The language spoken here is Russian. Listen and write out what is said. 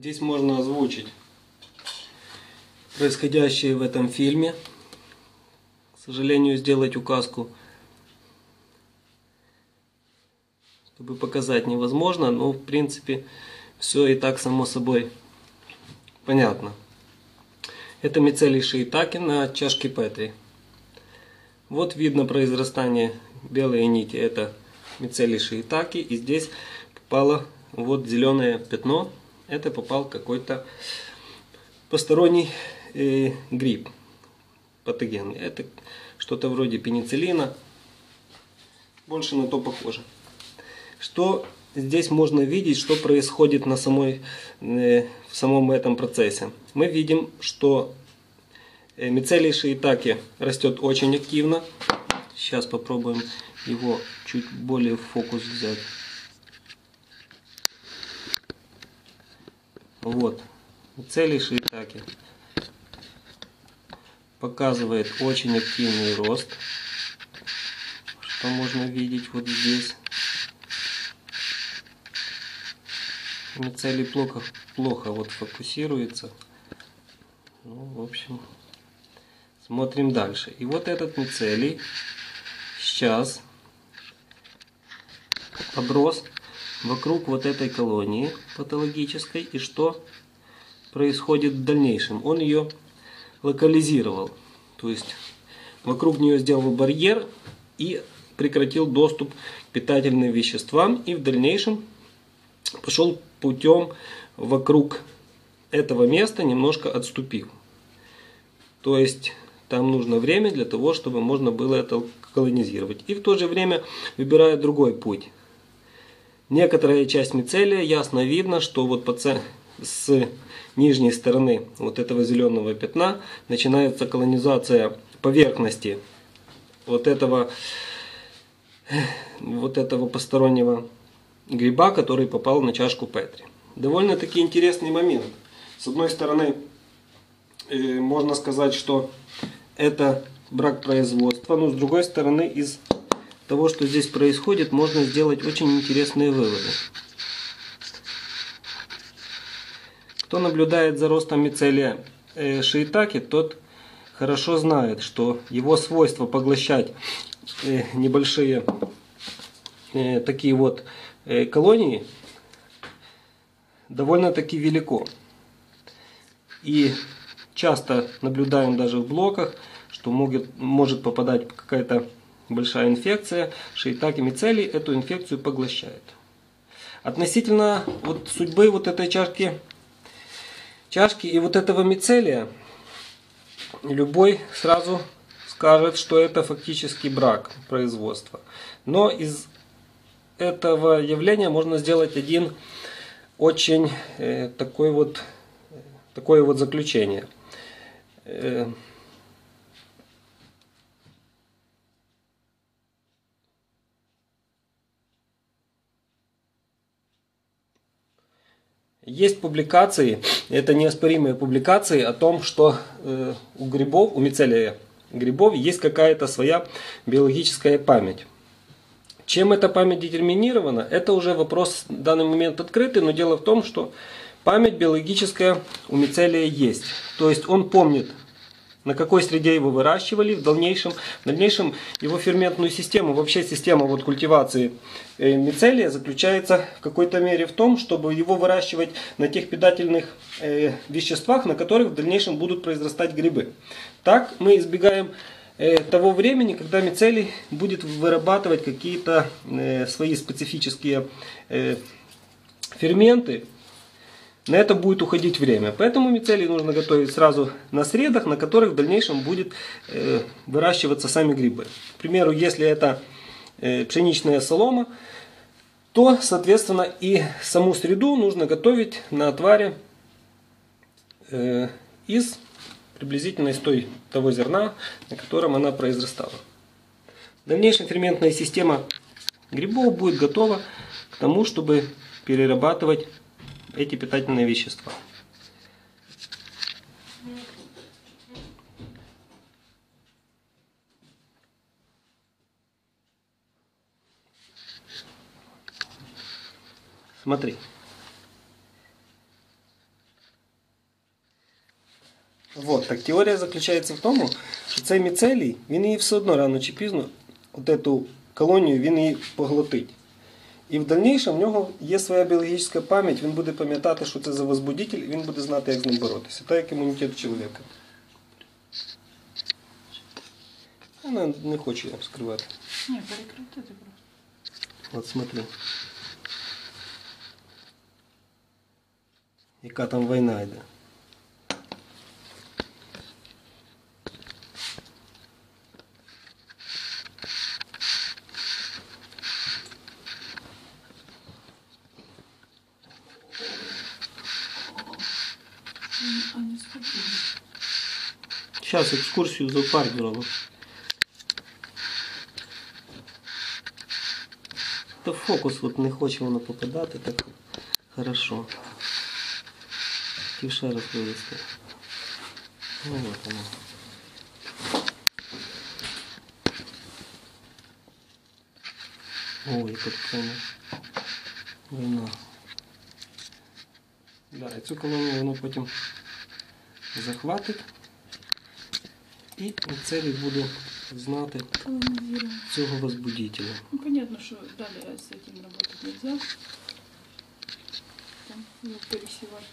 Здесь можно озвучить происходящее в этом фильме. К сожалению, сделать указку, чтобы показать невозможно, но в принципе все и так само собой понятно. Это мицелий шиитаки на чашке Петри. Вот видно произрастание белой нити. Это мицелий шиитаки. И здесь попало вот зеленое пятно. Это попал какой-то посторонний э, гриб патогенный. Это что-то вроде пенициллина. Больше на то похоже. Что здесь можно видеть, что происходит на самой, э, в самом этом процессе. Мы видим, что э, мицелий шиитаки растет очень активно. Сейчас попробуем его чуть более в фокус взять. Вот, мицелий шиитаки показывает очень активный рост, что можно видеть вот здесь. Мицелий плохо, плохо вот фокусируется. Ну, в общем, смотрим дальше. И вот этот мицелий сейчас оброс вокруг вот этой колонии патологической. И что происходит в дальнейшем? Он ее локализировал. То есть вокруг нее сделал барьер и прекратил доступ к питательным веществам. И в дальнейшем пошел путем вокруг этого места, немножко отступив. То есть там нужно время для того, чтобы можно было это колонизировать. И в то же время выбирая другой путь. Некоторая часть мицелия ясно видно, что вот с нижней стороны вот этого зеленого пятна начинается колонизация поверхности вот этого, вот этого постороннего гриба, который попал на чашку Петри. Довольно-таки интересный момент. С одной стороны, э, можно сказать, что это брак производства, но с другой стороны, из того, что здесь происходит, можно сделать очень интересные выводы. Кто наблюдает за ростом мицелия э, шиитаки, тот хорошо знает, что его свойство поглощать э, небольшие такие вот Э, колонии довольно-таки велико. И часто наблюдаем даже в блоках, что может, может попадать какая-то большая инфекция. Шиитаки мицелий эту инфекцию поглощает. Относительно вот судьбы вот этой чашки, чашки и вот этого мицелия, любой сразу скажет, что это фактически брак производства. Но из этого явления можно сделать один очень э, такой вот, такое вот заключение. Э, Есть публикации, это неоспоримые публикации о том, что э, у грибов, у мицелия грибов есть какая-то своя биологическая память. Чем эта память детерминирована, это уже вопрос в данный момент открытый, но дело в том, что память биологическая у мицелия есть. То есть он помнит, на какой среде его выращивали, в дальнейшем, в дальнейшем его ферментную систему, вообще система вот культивации э, мицелия заключается в какой-то мере в том, чтобы его выращивать на тех питательных э, веществах, на которых в дальнейшем будут произрастать грибы. Так мы избегаем Э, того времени, когда мицелий будет вырабатывать какие-то свои специфические ферменты, на это будет уходить время. Поэтому мицелий нужно готовить сразу на средах, на которых в дальнейшем будет выращиваться сами грибы. К примеру, если это пшеничная солома, то, соответственно, и саму среду нужно готовить на отваре из приблизительно из той, того зерна, на котором она произрастала. В дальнейшем ферментная система грибов будет готова к тому, чтобы перерабатывать эти питательные вещества. Смотри. Вот, так теорія заключається в тому, що цей міцелій, він її все одно рано чи пізно, от эту колонію, він її поглотить. І в дальнішому в нього є своя біологічна пам'ять, він буде пам'ятати, що це за возбудитель, і він буде знати, як з ним боротися. Так як імунітет чоловіка. Вона не хоче скривати. Ні, перекрутити просто. От смотри. Яка там війна йде. Зараз екскурсію в зоопарк зробимо. Та фокус от не хоче воно попадати так хорошо. Хотів ще раз вивести. Ну от воно. Ой, тут прямо війна. Да, і цю колонію воно потім захватить і місцеві будуть знати цього возбудителя. Ну, понятно, що далі з цим працювати не можна. Там, ну, пересівати.